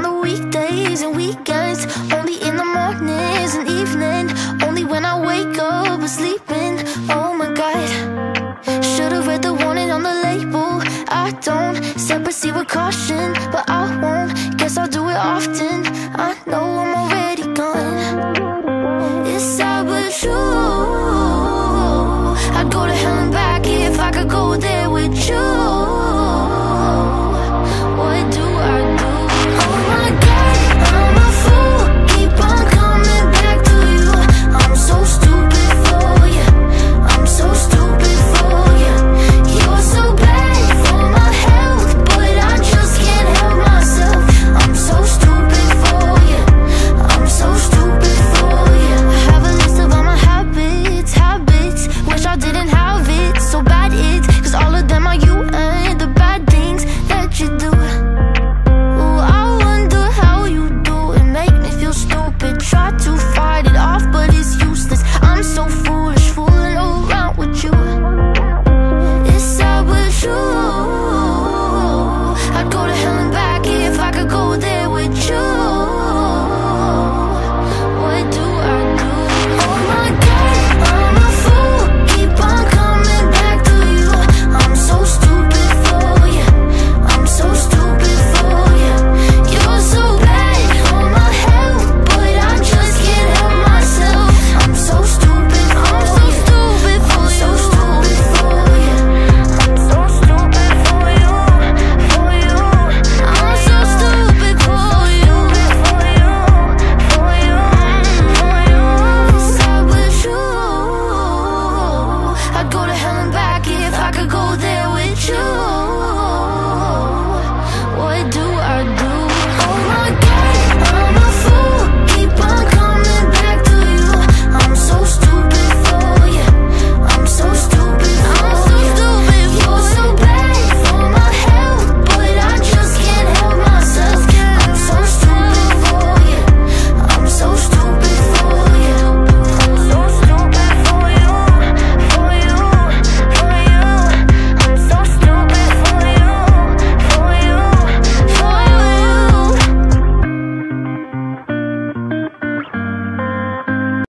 on the weekdays and weekends. Only in the mornings and evening. Only when I wake up and sleeping. Oh my God. Should've read the warning on the label. I don't Said proceed with caution But I won't. Guess I'll do it often. I know I'm already gone. It's sad but true. I'd go to hell and back if I could go there.